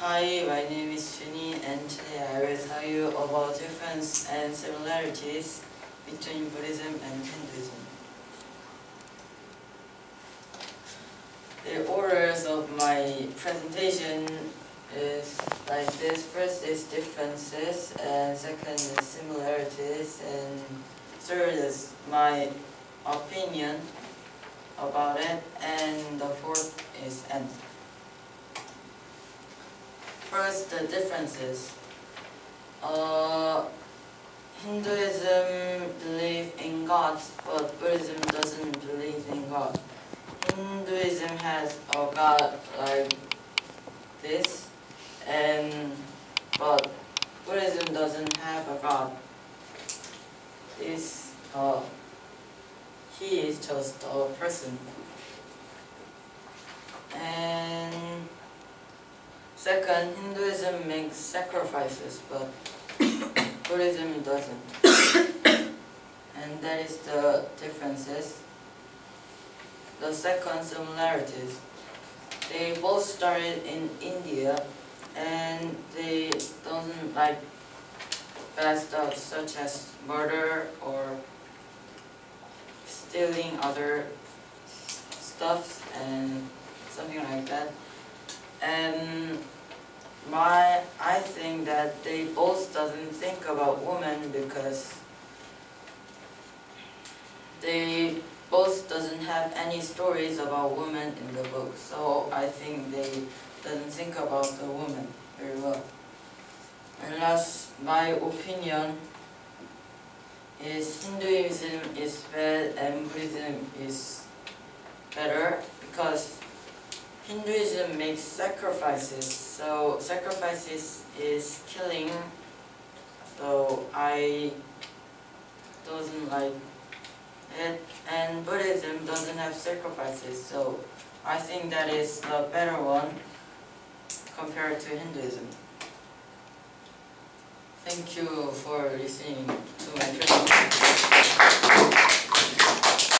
Hi, my name is Juny and today I will tell you about difference and similarities between Buddhism and Hinduism. The orders of my presentation is like this. First is differences and second is similarities and third is my opinion about it and the fourth is end. First, the differences. Uh, Hinduism believe in God, but Buddhism doesn't believe in God. Hinduism has a God like this, and but Buddhism doesn't have a God. This uh, he is just a person. And second, Hinduism makes sacrifices, but Buddhism doesn't. and that is the differences. The second similarities. They both started in India and they don't like bad stuff such as murder or stealing other stuff and something like that. And my I think that they both doesn't think about women because they both doesn't have any stories about women in the book. So I think they doesn't think about the woman very well. And last, my opinion is Hinduism is bad and Buddhism is better because Hinduism makes sacrifices. So sacrifices is killing. So I doesn't like it and Buddhism doesn't have sacrifices. So I think that is the better one compared to Hinduism. Thank you for listening.